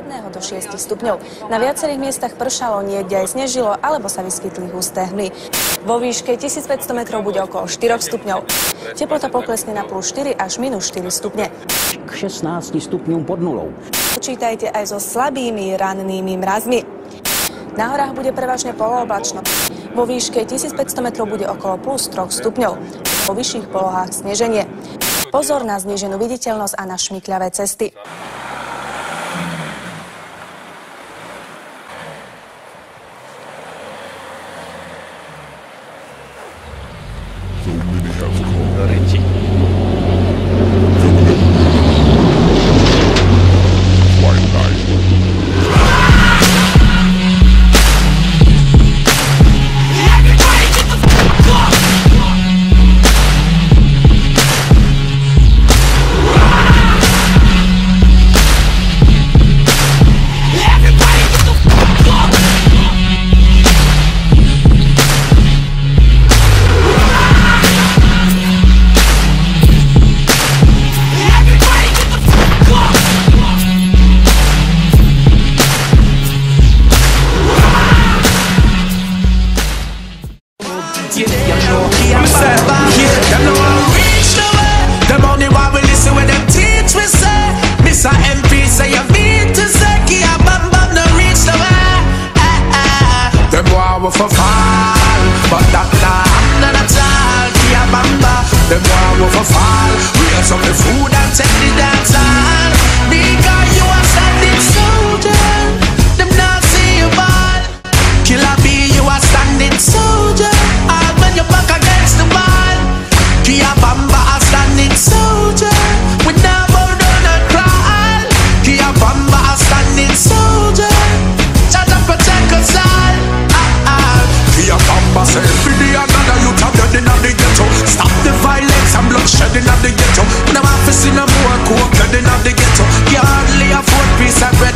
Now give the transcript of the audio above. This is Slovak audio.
1 do 6 stupňov. Na viacerých miestach pršalo, niekde aj snežilo, alebo sa vyskytli husté hmly. Vo výške 1500 metrov bude okolo 4 stupňov. Teplota poklesne na plus 4 až minus 4 stupne. K 16 stupňom pod nulou. Počítajte aj so slabými rannými mrazmi. Na horách bude prevažne polooblačno. Vo výške 1500 metrov bude okolo plus 3 stupňov. Po vyšších polohách sneženie. Pozor na zníženú viditeľnosť a na šmykľavé cesty. Lorenzi. you coke, blood in the ghetto. Can hardly afford piece of bread,